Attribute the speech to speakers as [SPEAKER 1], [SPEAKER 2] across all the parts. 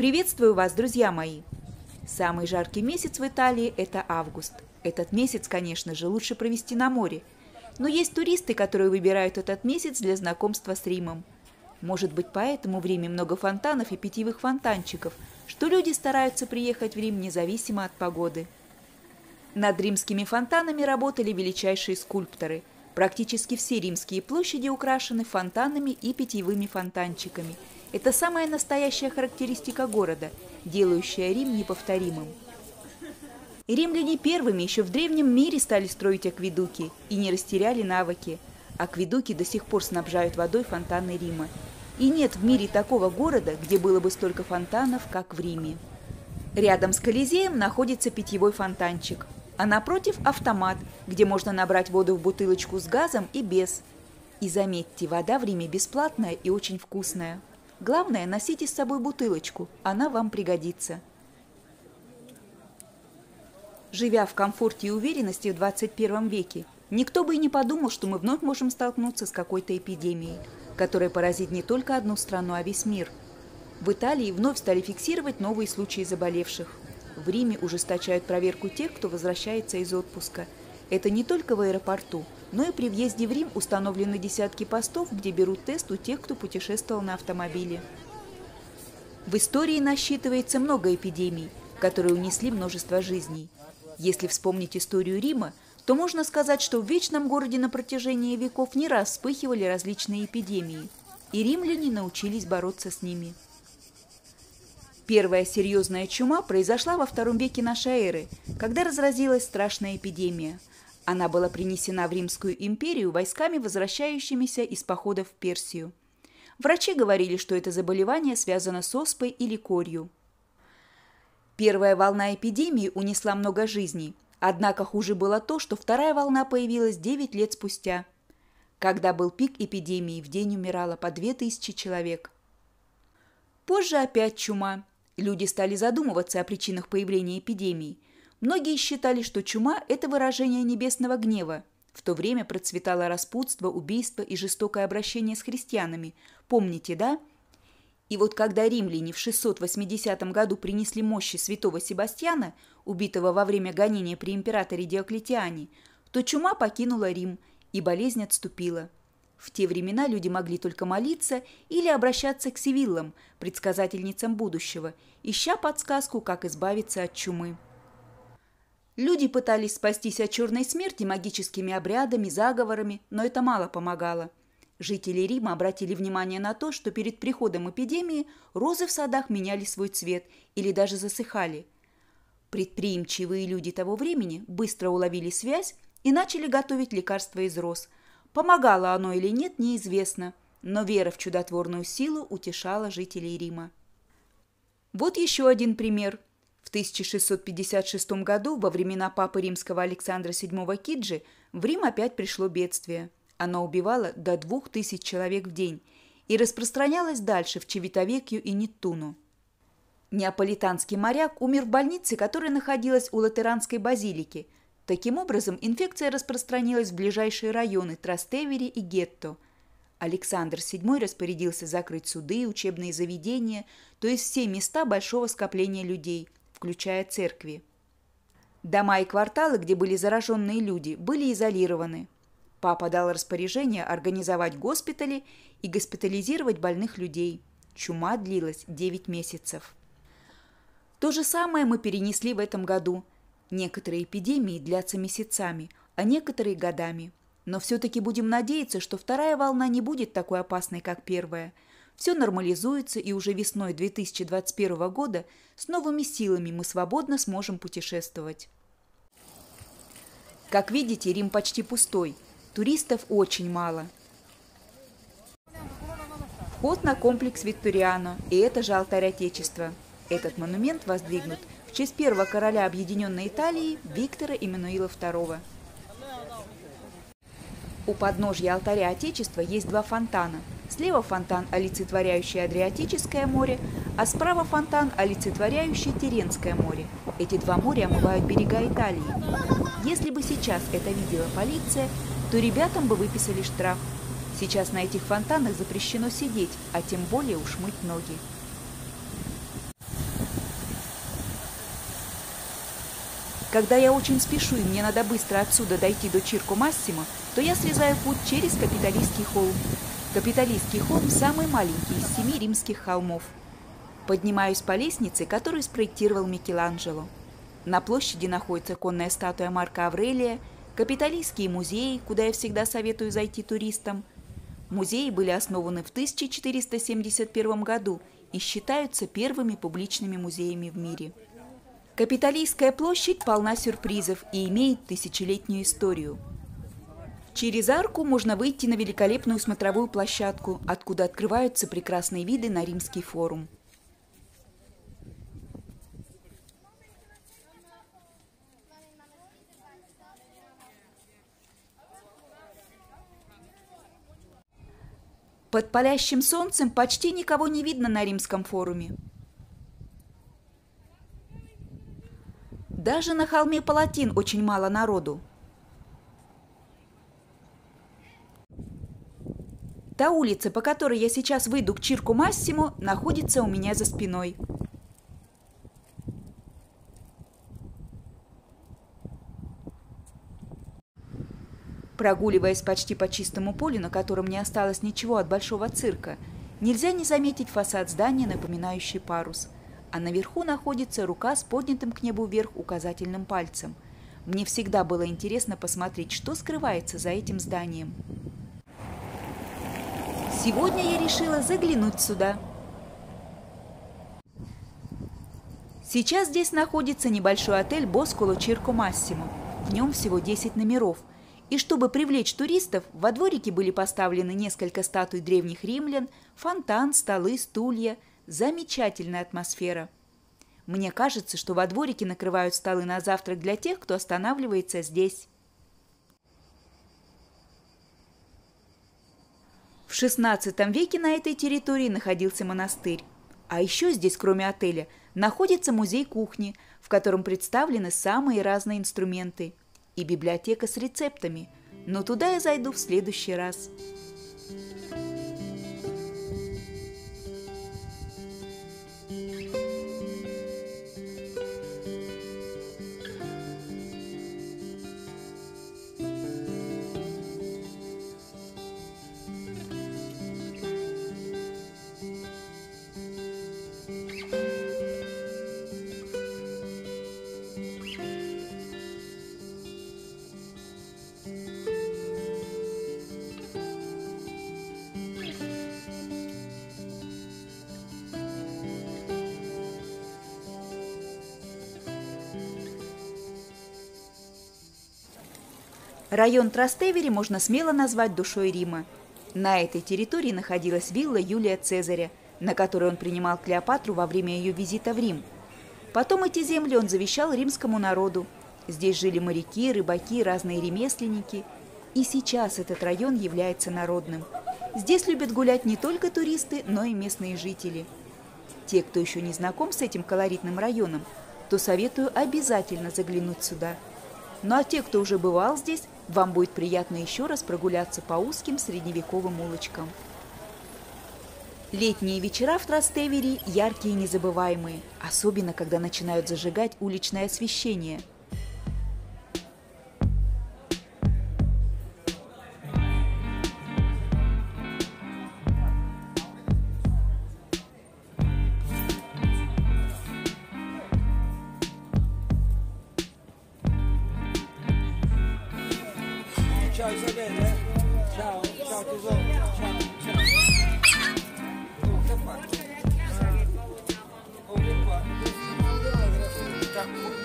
[SPEAKER 1] Приветствую вас, друзья мои! Самый жаркий месяц в Италии – это август. Этот месяц, конечно же, лучше провести на море. Но есть туристы, которые выбирают этот месяц для знакомства с Римом. Может быть, поэтому в Риме много фонтанов и питьевых фонтанчиков, что люди стараются приехать в Рим независимо от погоды. Над римскими фонтанами работали величайшие скульпторы. Практически все римские площади украшены фонтанами и питьевыми фонтанчиками – это самая настоящая характеристика города, делающая Рим неповторимым. Римляне первыми еще в древнем мире стали строить акведуки и не растеряли навыки. Акведуки до сих пор снабжают водой фонтаны Рима. И нет в мире такого города, где было бы столько фонтанов, как в Риме. Рядом с Колизеем находится питьевой фонтанчик, а напротив автомат, где можно набрать воду в бутылочку с газом и без. И заметьте, вода в Риме бесплатная и очень вкусная. Главное, носите с собой бутылочку, она вам пригодится. Живя в комфорте и уверенности в 21 веке, никто бы и не подумал, что мы вновь можем столкнуться с какой-то эпидемией, которая поразит не только одну страну, а весь мир. В Италии вновь стали фиксировать новые случаи заболевших. В Риме ужесточают проверку тех, кто возвращается из отпуска. Это не только в аэропорту – но и при въезде в Рим установлены десятки постов, где берут тест у тех, кто путешествовал на автомобиле. В истории насчитывается много эпидемий, которые унесли множество жизней. Если вспомнить историю Рима, то можно сказать, что в Вечном городе на протяжении веков не раз вспыхивали различные эпидемии, и римляне научились бороться с ними. Первая серьезная чума произошла во втором веке нашей эры, когда разразилась страшная эпидемия – она была принесена в Римскую империю войсками, возвращающимися из походов в Персию. Врачи говорили, что это заболевание связано с оспой или корью. Первая волна эпидемии унесла много жизней, однако хуже было то, что вторая волна появилась 9 лет спустя. Когда был пик эпидемии, в день умирало по 2000 человек. Позже опять чума. Люди стали задумываться о причинах появления эпидемии – Многие считали, что чума – это выражение небесного гнева. В то время процветало распутство, убийство и жестокое обращение с христианами. Помните, да? И вот когда римляне в 680 году принесли мощи святого Себастьяна, убитого во время гонения при императоре Диоклетиане, то чума покинула Рим, и болезнь отступила. В те времена люди могли только молиться или обращаться к сивиллам, предсказательницам будущего, ища подсказку, как избавиться от чумы. Люди пытались спастись от черной смерти магическими обрядами, заговорами, но это мало помогало. Жители Рима обратили внимание на то, что перед приходом эпидемии розы в садах меняли свой цвет или даже засыхали. Предприимчивые люди того времени быстро уловили связь и начали готовить лекарства из роз. Помогало оно или нет, неизвестно, но вера в чудотворную силу утешала жителей Рима. Вот еще один пример – в 1656 году, во времена папы римского Александра VII Киджи, в Рим опять пришло бедствие. Оно убивало до двух тысяч человек в день и распространялось дальше в Чевитовекью и Ниттуну. Неаполитанский моряк умер в больнице, которая находилась у Латеранской базилики. Таким образом, инфекция распространилась в ближайшие районы Трастевери и Гетто – Александр VII распорядился закрыть суды, учебные заведения, то есть все места большого скопления людей – включая церкви. Дома и кварталы, где были зараженные люди, были изолированы. Папа дал распоряжение организовать госпитали и госпитализировать больных людей. Чума длилась 9 месяцев. То же самое мы перенесли в этом году. Некоторые эпидемии длятся месяцами, а некоторые – годами. Но все-таки будем надеяться, что вторая волна не будет такой опасной, как первая – все нормализуется, и уже весной 2021 года с новыми силами мы свободно сможем путешествовать. Как видите, Рим почти пустой. Туристов очень мало. Вход на комплекс Викториано, и это же алтарь Отечества. Этот монумент воздвигнут в честь первого короля Объединенной Италии Виктора Эммануила II. У подножья алтаря Отечества есть два фонтана – Слева фонтан, олицетворяющий Адриатическое море, а справа фонтан, олицетворяющий Теренское море. Эти два моря омывают берега Италии. Если бы сейчас это видела полиция, то ребятам бы выписали штраф. Сейчас на этих фонтанах запрещено сидеть, а тем более уж мыть ноги. Когда я очень спешу и мне надо быстро отсюда дойти до Чирку Массимо, то я срезаю путь через Капиталистский холм. Капитолийский холм – самый маленький из семи римских холмов. Поднимаюсь по лестнице, которую спроектировал Микеланджело. На площади находится конная статуя Марка Аврелия, Капитолийские музеи, куда я всегда советую зайти туристам. Музеи были основаны в 1471 году и считаются первыми публичными музеями в мире. Капитолийская площадь полна сюрпризов и имеет тысячелетнюю историю. Через арку можно выйти на великолепную смотровую площадку, откуда открываются прекрасные виды на Римский форум. Под палящим солнцем почти никого не видно на римском форуме. Даже на холме Палатин очень мало народу. Та улица, по которой я сейчас выйду к Чирку Массимо, находится у меня за спиной – Прогуливаясь почти по чистому полю, на котором не осталось ничего от большого цирка, нельзя не заметить фасад здания, напоминающий парус. А наверху находится рука с поднятым к небу вверх указательным пальцем. Мне всегда было интересно посмотреть, что скрывается за этим зданием. Сегодня я решила заглянуть сюда. Сейчас здесь находится небольшой отель Боскуло Чирко Массимо. В нем всего 10 номеров – и чтобы привлечь туристов, во дворике были поставлены несколько статуй древних римлян, фонтан, столы, стулья. Замечательная атмосфера. Мне кажется, что во дворике накрывают столы на завтрак для тех, кто останавливается здесь. В XVI веке на этой территории находился монастырь. А еще здесь, кроме отеля, находится музей кухни, в котором представлены самые разные инструменты – и библиотека с рецептами, но туда я зайду в следующий раз. Район Трастевери можно смело назвать душой Рима. На этой территории находилась вилла Юлия Цезаря, на которой он принимал Клеопатру во время ее визита в Рим. Потом эти земли он завещал римскому народу. Здесь жили моряки, рыбаки, разные ремесленники. И сейчас этот район является народным. Здесь любят гулять не только туристы, но и местные жители. Те, кто еще не знаком с этим колоритным районом, то советую обязательно заглянуть сюда. Ну а те, кто уже бывал здесь, вам будет приятно еще раз прогуляться по узким средневековым улочкам. Летние вечера в Трастевере яркие и незабываемые, особенно когда начинают зажигать уличное освещение –
[SPEAKER 2] fai sedere? Eh? Ciao, ciao tesoro, ciao, ciao. Oh, che fa? Oh, che fa? Oh, che fa?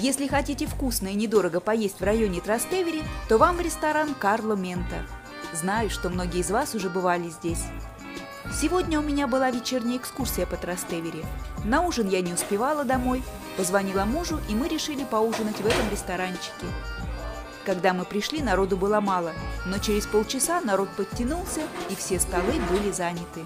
[SPEAKER 1] Если хотите вкусно и недорого поесть в районе Трастевери, то вам ресторан Карло Мента. Знаю, что многие из вас уже бывали здесь. Сегодня у меня была вечерняя экскурсия по Трастевери. На ужин я не успевала домой, позвонила мужу, и мы решили поужинать в этом ресторанчике. Когда мы пришли, народу было мало, но через полчаса народ подтянулся, и все столы были заняты.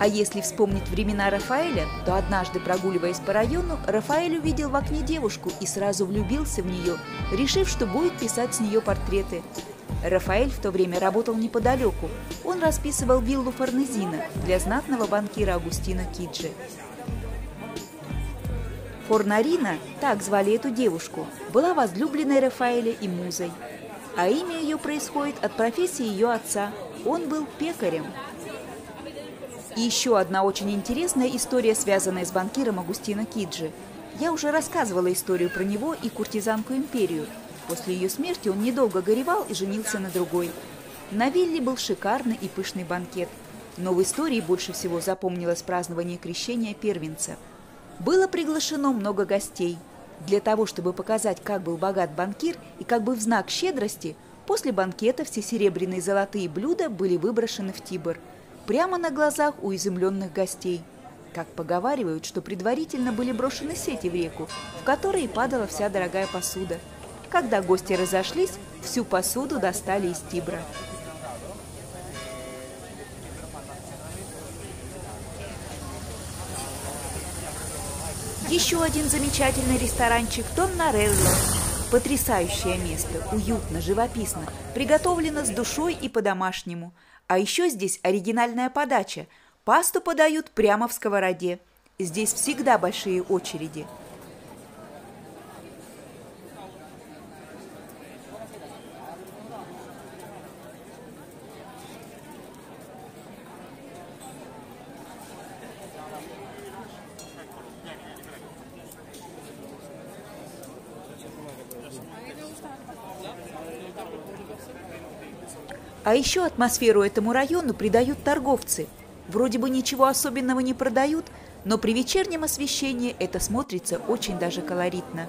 [SPEAKER 1] А если вспомнить времена Рафаэля, то однажды, прогуливаясь по району, Рафаэль увидел в окне девушку и сразу влюбился в нее, решив, что будет писать с нее портреты. Рафаэль в то время работал неподалеку. Он расписывал виллу Форнезина для знатного банкира Агустина Киджи. Форнарина, так звали эту девушку, была возлюбленной Рафаэля и музой. А имя ее происходит от профессии ее отца. Он был пекарем. И еще одна очень интересная история, связанная с банкиром Агустино Киджи. Я уже рассказывала историю про него и куртизанку Империю. После ее смерти он недолго горевал и женился на другой. На вилле был шикарный и пышный банкет. Но в истории больше всего запомнилось празднование крещения первенца. Было приглашено много гостей. Для того, чтобы показать, как был богат банкир и как бы в знак щедрости, после банкета все серебряные и золотые блюда были выброшены в Тибр – прямо на глазах у изумленных гостей. Как поговаривают, что предварительно были брошены сети в реку, в которые падала вся дорогая посуда. Когда гости разошлись, всю посуду достали из Тибра. Еще один замечательный ресторанчик Тоннарелло. Потрясающее место, уютно, живописно, приготовлено с душой и по-домашнему. А еще здесь оригинальная подача. Пасту подают прямо в сковороде. Здесь всегда большие очереди. А еще атмосферу этому району придают торговцы. Вроде бы ничего особенного не продают, но при вечернем освещении это смотрится очень даже колоритно.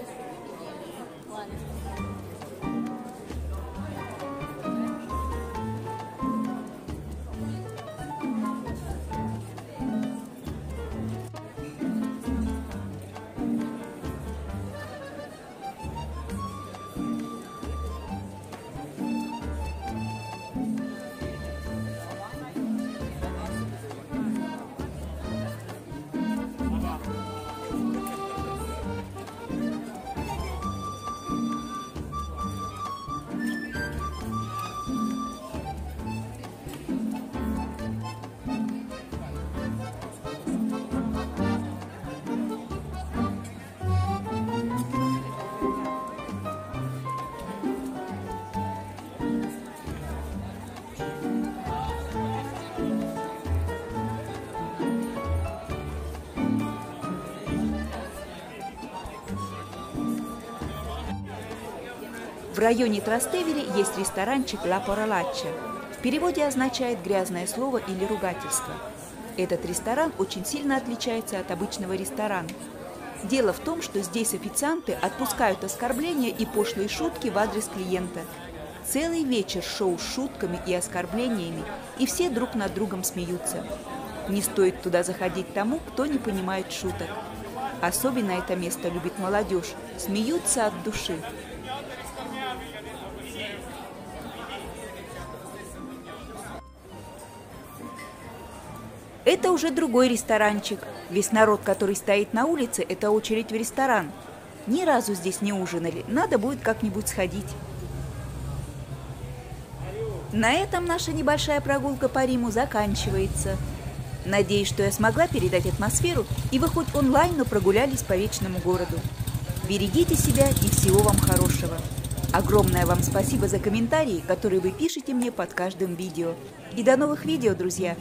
[SPEAKER 1] Районе Трастевери есть ресторанчик «Ла Поралачча». В переводе означает «грязное слово» или «ругательство». Этот ресторан очень сильно отличается от обычного ресторана. Дело в том, что здесь официанты отпускают оскорбления и пошлые шутки в адрес клиента. Целый вечер шоу с шутками и оскорблениями, и все друг над другом смеются. Не стоит туда заходить тому, кто не понимает шуток. Особенно это место любит молодежь, смеются от души. Это уже другой ресторанчик. Весь народ, который стоит на улице, это очередь в ресторан. Ни разу здесь не ужинали, надо будет как-нибудь сходить. На этом наша небольшая прогулка по Риму заканчивается. Надеюсь, что я смогла передать атмосферу, и вы хоть онлайн, но прогулялись по вечному городу. Берегите себя и всего вам хорошего. Огромное вам спасибо за комментарии, которые вы пишете мне под каждым видео. И до новых видео, друзья!